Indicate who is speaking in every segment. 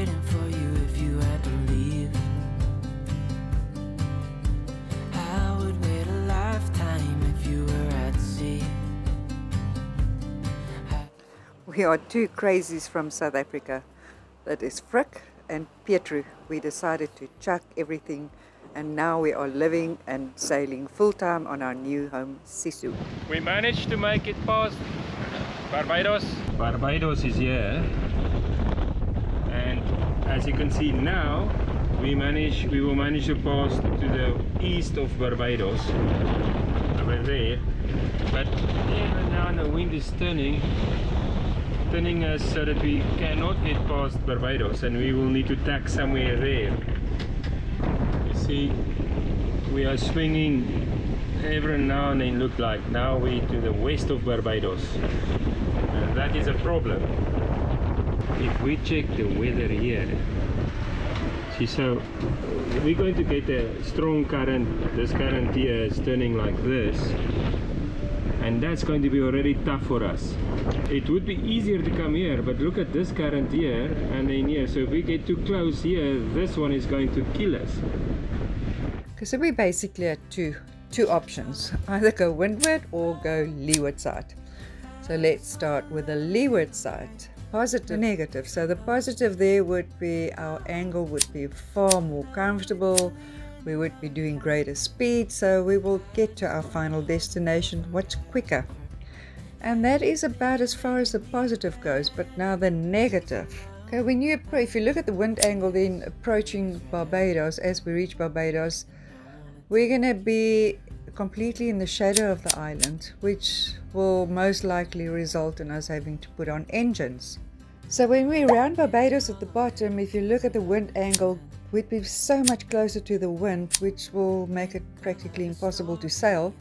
Speaker 1: waiting for you if you had to leave. I would wait a lifetime if you were at sea.
Speaker 2: We are two crazies from South Africa. That is Frick and Pietru. We decided to chuck everything and now we are living and sailing full time on our new home, Sisu.
Speaker 3: We managed to make it past Barbados. Barbados is here. As you can see now, we manage we will manage to pass to the east of Barbados. Over there. But even now the wind is turning turning us so that we cannot get past Barbados and we will need to tack somewhere there you see we are swinging every now and then look like now we to the west of Barbados and that is a problem if we check the weather here see so we're going to get a strong current. This current here is turning like this and that's going to be already tough for us. It would be easier to come here but look at this current here and then here. So if we get too close here this one is going to kill us.
Speaker 2: So we basically had two two options. Either go windward or go leeward side. So let's start with the leeward side. Positive, negative. So the positive there would be our angle would be far more comfortable. We would be doing greater speed, so we will get to our final destination much quicker. And that is about as far as the positive goes. But now the negative. Okay, when you if you look at the wind angle, then approaching Barbados as we reach Barbados, we're going to be completely in the shadow of the island, which will most likely result in us having to put on engines. So when we're around Barbados at the bottom, if you look at the wind angle, we'd be so much closer to the wind, which will make it practically impossible to sail.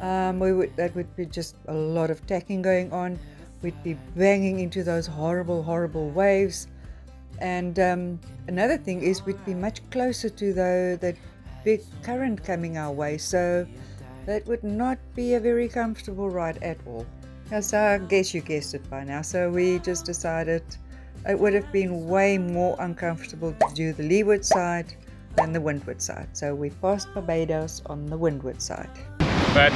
Speaker 2: Um, we would that would be just a lot of tacking going on. We'd be banging into those horrible, horrible waves. And um, another thing is we'd be much closer to the, the big current coming our way, so that would not be a very comfortable ride at all. As I guess you guessed it by now, so we just decided it would have been way more uncomfortable to do the leeward side than the windward side. So we passed Barbados on the windward side.
Speaker 3: but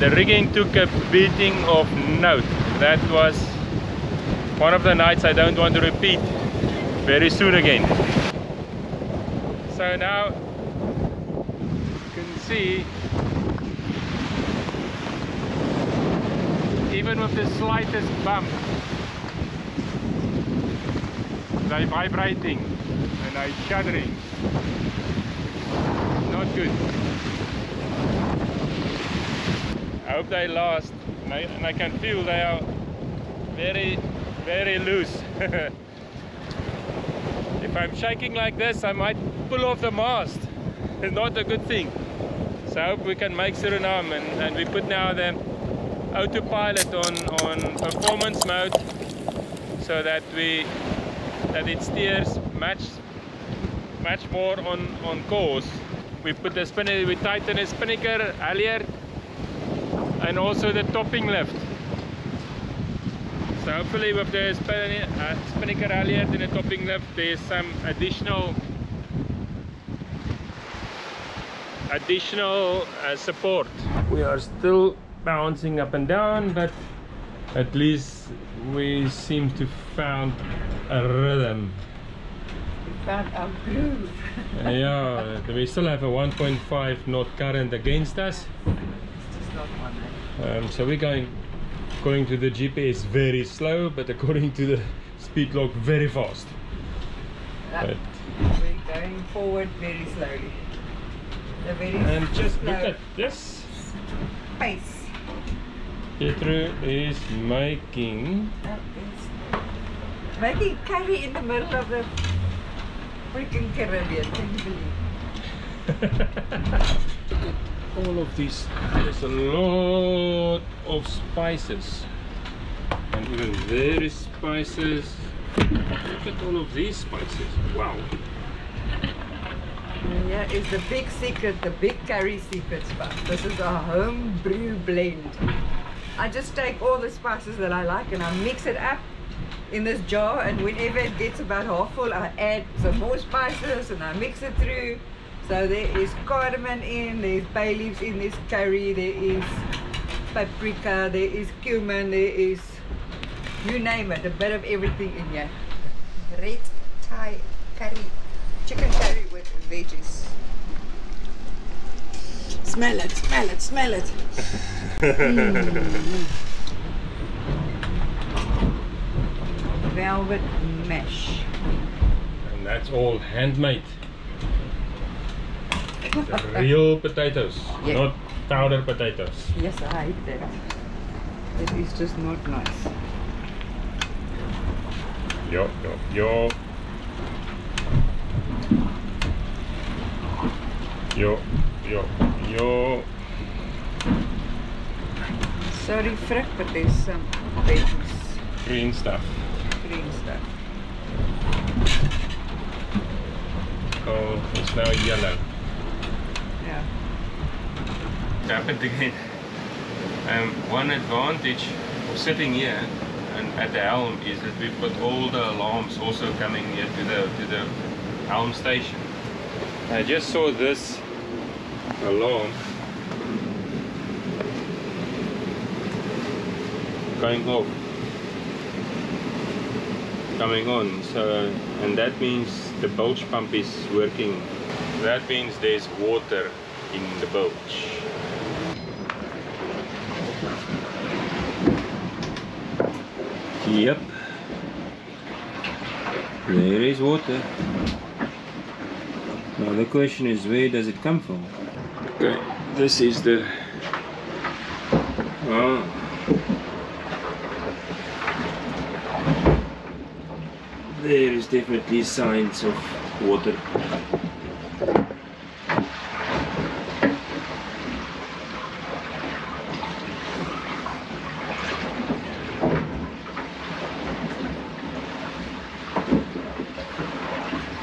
Speaker 3: the rigging took a beating of note that was one of the nights I don't want to repeat very soon again so now see even with the slightest bump they're vibrating and they're shuddering. Not good. I hope they last. And I, and I can feel they are very very loose. If I'm shaking like this I might pull off the mast. It's not a good thing so I hope we can make Suriname and, and we put now the autopilot on, on performance mode so that we that it steers much much more on, on course we put the spinner we tighten the spinnaker halyard and also the topping lift. So hopefully with the uh, spinnaker halyard and the topping lift there's some additional additional uh, support. We are still bouncing up and down but at least we seem to found a rhythm.
Speaker 2: Found our groove.
Speaker 3: yeah, we still have a 1.5 knot current against us. Um, so we're going, according to the GPS, very slow, but according to the speed log, very fast. But,
Speaker 2: We're going forward very slowly. Very
Speaker 3: and just look at this.
Speaker 2: pace.
Speaker 3: Pietro is making
Speaker 2: That is making curry in the middle of the freaking Caribbean. Can you believe?
Speaker 3: All of these. There's a lot of spices. And even there is spices. Look at all of these spices. Wow.
Speaker 2: Here is the big secret, the big curry secret spot. This is a home brew blend. I just take all the spices that I like and I mix it up in this jar and whenever it gets about half full I add some more spices and I mix it through so there is cardamom in there's bay leaves in there's curry there is paprika there is cumin there is you name it a bit of everything in here red thai curry chicken curry with veggies smell it smell it smell it velvet mesh
Speaker 3: And that's all handmade. Real potatoes,
Speaker 2: Yeah.
Speaker 3: not powder potatoes.
Speaker 2: Yes, I hate that. It is just not nice.
Speaker 3: Yo, yo, yo. Yo, yo, yo.
Speaker 2: Sorry, Frick, but there's some veggies,
Speaker 3: Green stuff.
Speaker 2: green stuff.
Speaker 3: Oh, it's now yellow.
Speaker 2: Yeah.
Speaker 3: It happened again. Um, one advantage of sitting here and at the helm is that we've got all the alarms also coming here to the to the helm station. I just saw this alarm going off coming on. So and that means the bilge pump is working. That means there's water in the bilge yep. There is water. Now the question is where does it come from okay this is the oh. There is definitely signs of water.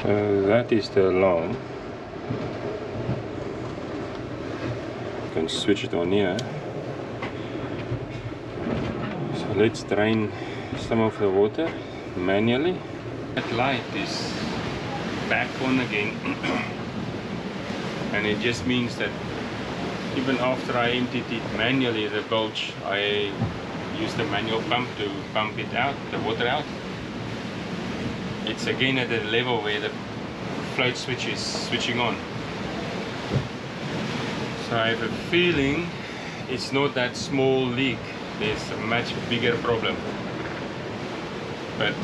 Speaker 3: Uh, that is the alarm. You can switch it on here. So let's drain some of the water manually. That light is back on again. and it just means that even after I emptied it manually, the bilge, I used the manual pump to pump it out, the water out it's again at the level where the float switch is switching on. So I have a feeling it's not that small leak. There's a much bigger problem. But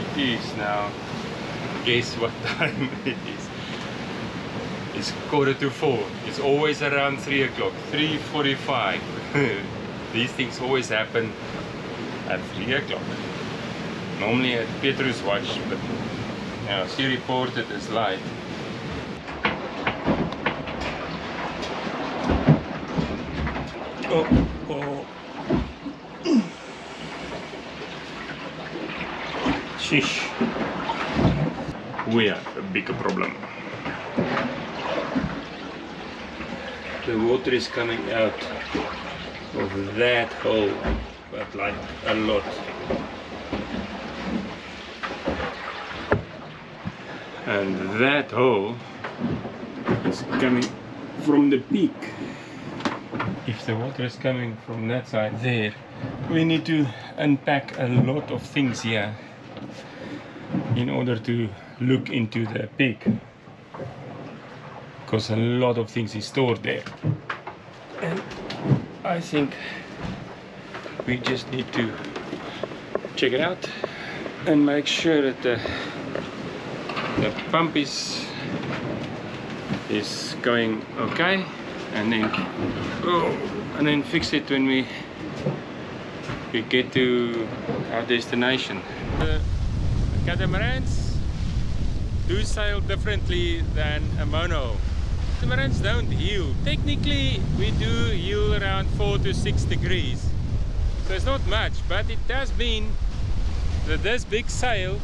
Speaker 3: it is now. Guess what time it is? It's quarter to four. It's always around three o'clock. 3:45. These things always happen at three o'clock normally at Petrus watch, but yeah, she reported as light. Oh, oh. Sheesh. We have a bigger problem. The water is coming out of that hole, but like a lot. and that hole is coming from the peak. The water is coming from that side there, we need to unpack a lot of things here in order to look into the peak because a lot of things is stored there. And I think we just need to check it out and make sure that the the pump is is going okay and then oh, and then fix it when we we get to our destination. The catamarans do sail differently than a mono. Catamarans don't heel technically we do heel around four to six degrees. So it's not much but it does mean that this big sail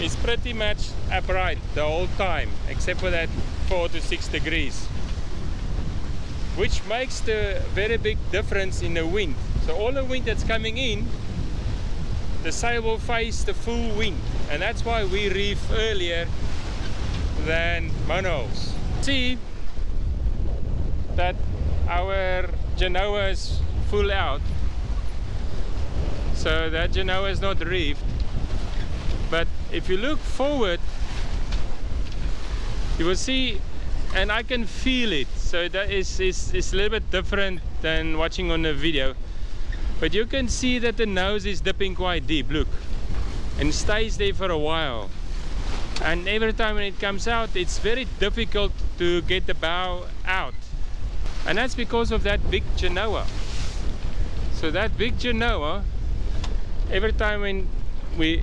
Speaker 3: is pretty much upright the whole time except for that 4 to 6 degrees which makes the very big difference in the wind. So all the wind that's coming in the sail will face the full wind. And that's why we reef earlier than monohulls. See that our Genoa is full out. So that Genoa is not reefed. But if you look forward you will see and I can feel it so that is, is, is a little bit different than watching on the video. But you can see that the nose is dipping quite deep look. And stays there for a while. And every time when it comes out it's very difficult to get the bow out. And that's because of that big Genoa. So that big Genoa every time when we uh,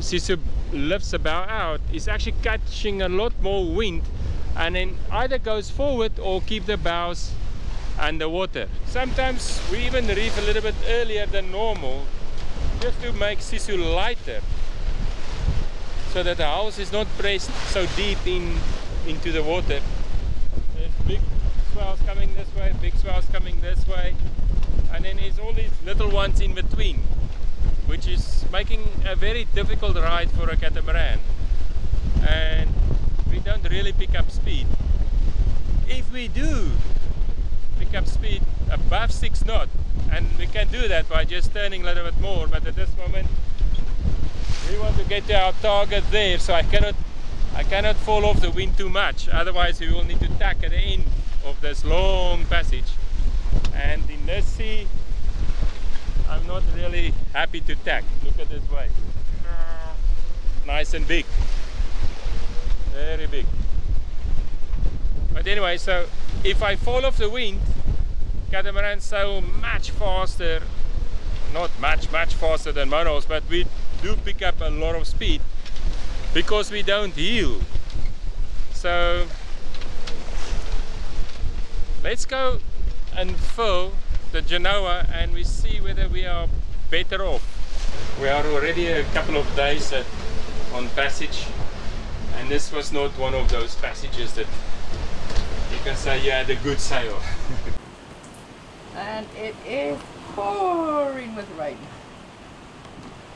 Speaker 3: Sisu lifts the bow out it's actually catching a lot more wind and then either goes forward or keep the bows underwater. Sometimes we even reef a little bit earlier than normal just to make Sisu lighter so that the house is not pressed so deep in into the water. There's big swells coming this way, big swells coming this way and then there's all these little ones in between which is making a very difficult ride for a catamaran and we don't really pick up speed. If we do pick up speed above 6 knot and we can do that by just turning a little bit more but at this moment we want to get to our target there so I cannot I cannot fall off the wind too much. Otherwise we will need to tack at the end of this long passage. And in this sea I'm not really happy to tack. Look at this wave nice and big very big. But anyway so if I fall off the wind catamaran sail much faster not much much faster than monos but we do pick up a lot of speed because we don't heel so let's go and fill the Genoa and we see whether we are better off. We are already a couple of days at, on passage and this was not one of those passages that you can say you had a good sail.
Speaker 2: and it is pouring with rain.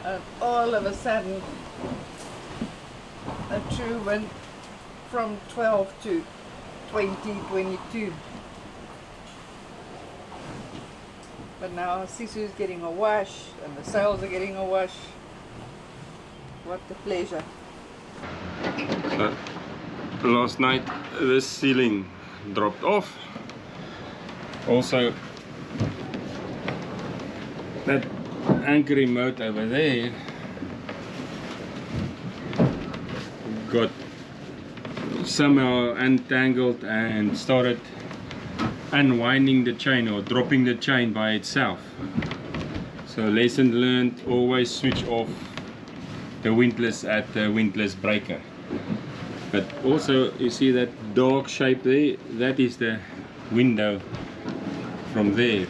Speaker 2: And all of a sudden, a true wind from 12 to 20, 22. But now Sisu is getting a wash and the sails are getting a wash. What a pleasure.
Speaker 3: So, last night this ceiling dropped off. Also that anchor remote over there got somehow entangled and started unwinding the chain or dropping the chain by itself. So lesson learned, always switch off the windlass at the windlass breaker. But also you see that dark shape there? That is the window from there.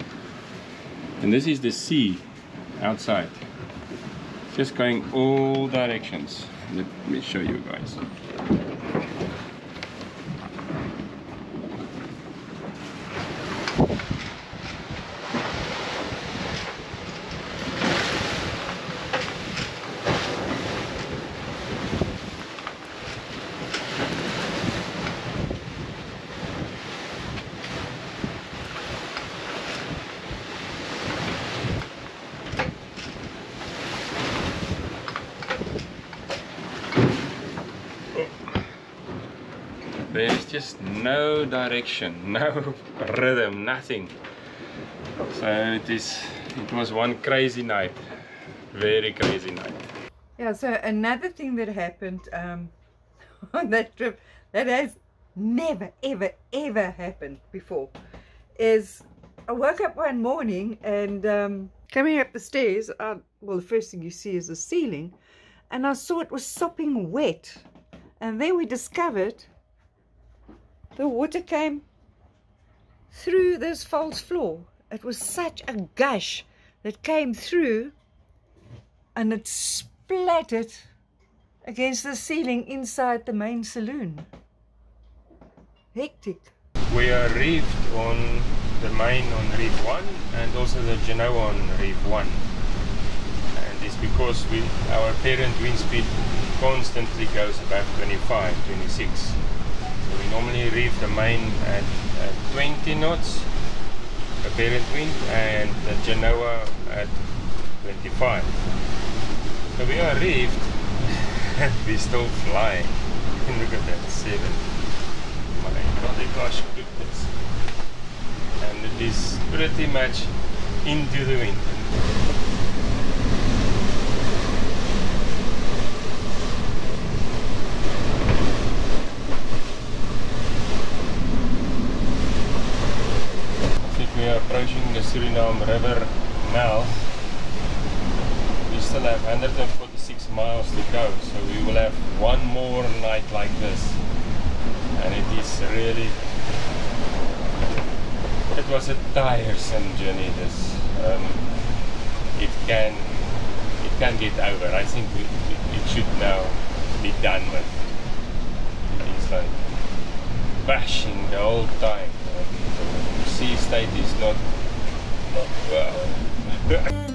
Speaker 3: And this is the sea outside. Just going all directions. Let me show you guys there's just no direction. No rhythm nothing. So it is it was one crazy night. Very crazy night.
Speaker 2: Yeah, so another thing that happened um, on that trip that has never, ever, ever happened before is I woke up one morning and um, coming up the stairs, uh, well, the first thing you see is the ceiling, and I saw it was sopping wet. And then we discovered the water came through this false floor. It was such a gush that came through and it splattered against the ceiling inside the main saloon. Hectic.
Speaker 3: we are reefed on the main on reef 1 and also the Genoa on reef 1 and it's because we our parent wind speed constantly goes above 25, 26. We normally reef the main at, at 20 knots, apparent wind, and the Genoa at 25. So we are reefed and we still flying. Look at that, seven. My golly gosh goodness. And it is pretty much into the wind. I think approaching the Suriname River now. We still have 146 miles to go, so we will have one more night like this. And it is really, it was a tiresome journey. This, um, it can, it can get over. I think we, it, it should now be done with. It's like bashing the whole time. State is not, not well.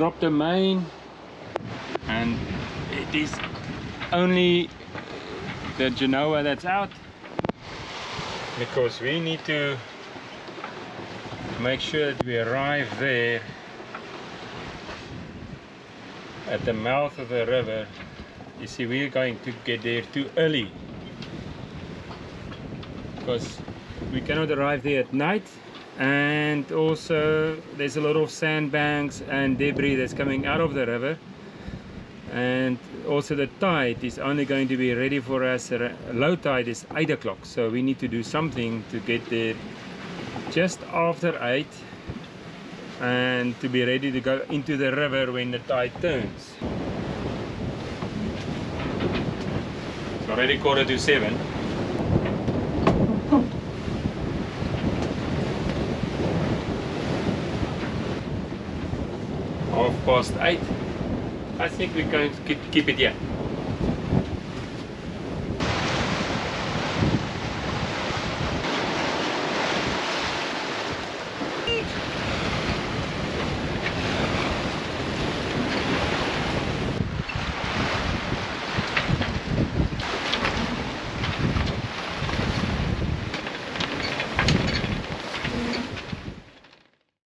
Speaker 3: drop the main and it is only the Genoa that's out. Because we need to make sure that we arrive there at the mouth of the river. You see we're going to get there too early. Because we cannot arrive there at night and also there's a lot of sandbanks and debris that's coming out of the river. And also the tide is only going to be ready for us. Low tide is 8 o'clock so we need to do something to get there just after 8 and to be ready to go into the river when the tide turns. It's already quarter to 7 half past 8 I think we're going to keep, keep it here